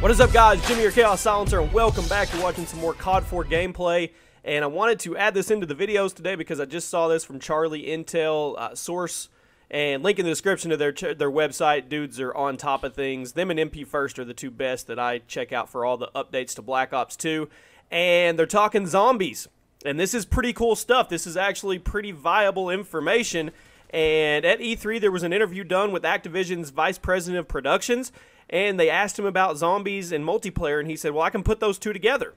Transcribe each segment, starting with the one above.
What is up guys, Jimmy your Chaos Silencer and welcome back to watching some more COD 4 gameplay. And I wanted to add this into the videos today because I just saw this from Charlie Intel uh, Source and link in the description of their their website. Dudes are on top of things. Them and MP First are the two best that I check out for all the updates to Black Ops 2. And they're talking zombies. And this is pretty cool stuff. This is actually pretty viable information. And at E3, there was an interview done with Activision's Vice President of Productions, and they asked him about zombies and multiplayer, and he said, "Well, I can put those two together."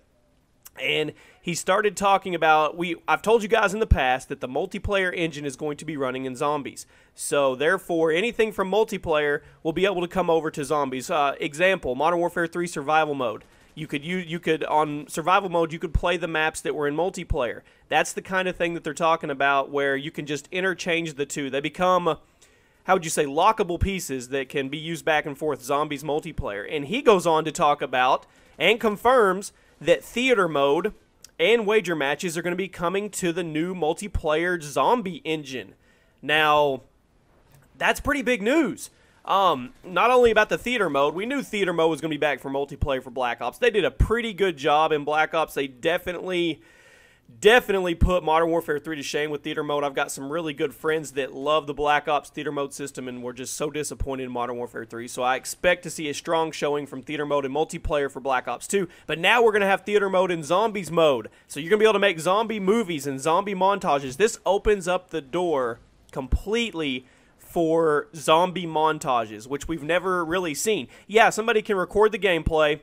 And he started talking about we I've told you guys in the past that the multiplayer engine is going to be running in zombies. So therefore anything from multiplayer will be able to come over to zombies. Uh, example, Modern Warfare 3 survival mode. You could you you could on survival mode you could play the maps that were in multiplayer. That's the kind of thing that they're talking about where you can just interchange the two. They become how would you say, lockable pieces that can be used back and forth, zombies multiplayer. And he goes on to talk about and confirms that theater mode and wager matches are going to be coming to the new multiplayer zombie engine. Now, that's pretty big news. Um, not only about the theater mode, we knew theater mode was going to be back for multiplayer for Black Ops. They did a pretty good job in Black Ops. They definitely definitely put Modern Warfare 3 to shame with theater mode. I've got some really good friends that love the Black Ops theater mode system and were just so disappointed in Modern Warfare 3. So I expect to see a strong showing from theater mode and multiplayer for Black Ops 2. But now we're going to have theater mode and zombies mode. So you're going to be able to make zombie movies and zombie montages. This opens up the door completely for zombie montages, which we've never really seen. Yeah, somebody can record the gameplay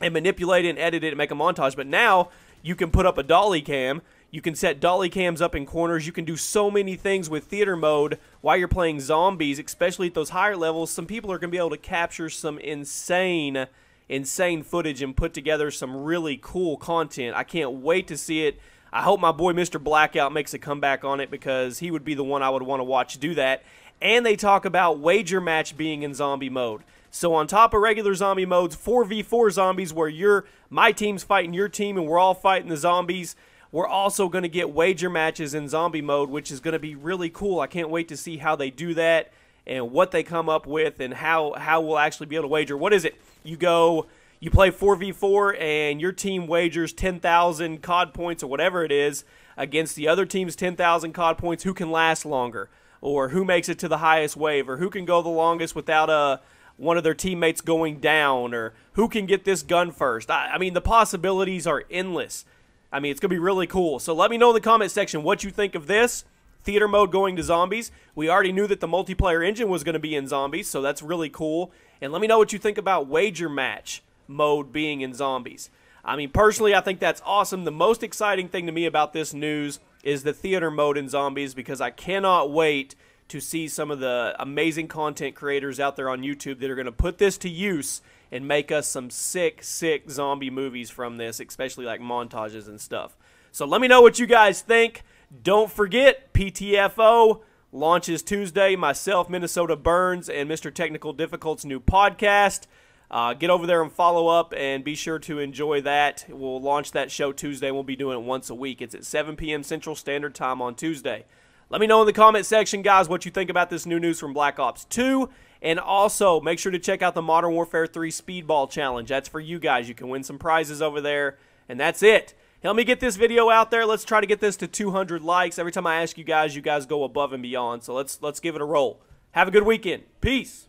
and manipulate it and edit it and make a montage, but now you can put up a dolly cam. You can set dolly cams up in corners. You can do so many things with theater mode while you're playing zombies, especially at those higher levels. Some people are going to be able to capture some insane, insane footage and put together some really cool content. I can't wait to see it. I hope my boy Mr. Blackout makes a comeback on it because he would be the one I would want to watch do that. And they talk about wager match being in zombie mode. So on top of regular zombie modes, 4v4 zombies where you're my team's fighting your team and we're all fighting the zombies. We're also going to get wager matches in zombie mode, which is going to be really cool. I can't wait to see how they do that and what they come up with and how how we'll actually be able to wager. What is it? You go you play 4v4 and your team wagers 10,000 COD points or whatever it is against the other team's 10,000 COD points who can last longer or who makes it to the highest wave or who can go the longest without a one of their teammates going down or who can get this gun first. I, I mean, the possibilities are endless. I mean, it's going to be really cool. So let me know in the comment section what you think of this. Theater mode going to zombies. We already knew that the multiplayer engine was going to be in zombies, so that's really cool. And let me know what you think about wager match mode being in zombies. I mean, personally, I think that's awesome. The most exciting thing to me about this news is the theater mode in zombies because I cannot wait to see some of the amazing content creators out there on YouTube that are going to put this to use and make us some sick, sick zombie movies from this, especially like montages and stuff. So let me know what you guys think. Don't forget, PTFO launches Tuesday. Myself, Minnesota Burns, and Mr. Technical Difficult's new podcast. Uh, get over there and follow up and be sure to enjoy that. We'll launch that show Tuesday. We'll be doing it once a week. It's at 7 p.m. Central Standard Time on Tuesday. Let me know in the comment section, guys, what you think about this new news from Black Ops 2. And also, make sure to check out the Modern Warfare 3 Speedball Challenge. That's for you guys. You can win some prizes over there. And that's it. Help me get this video out there. Let's try to get this to 200 likes. Every time I ask you guys, you guys go above and beyond. So let's let's give it a roll. Have a good weekend. Peace.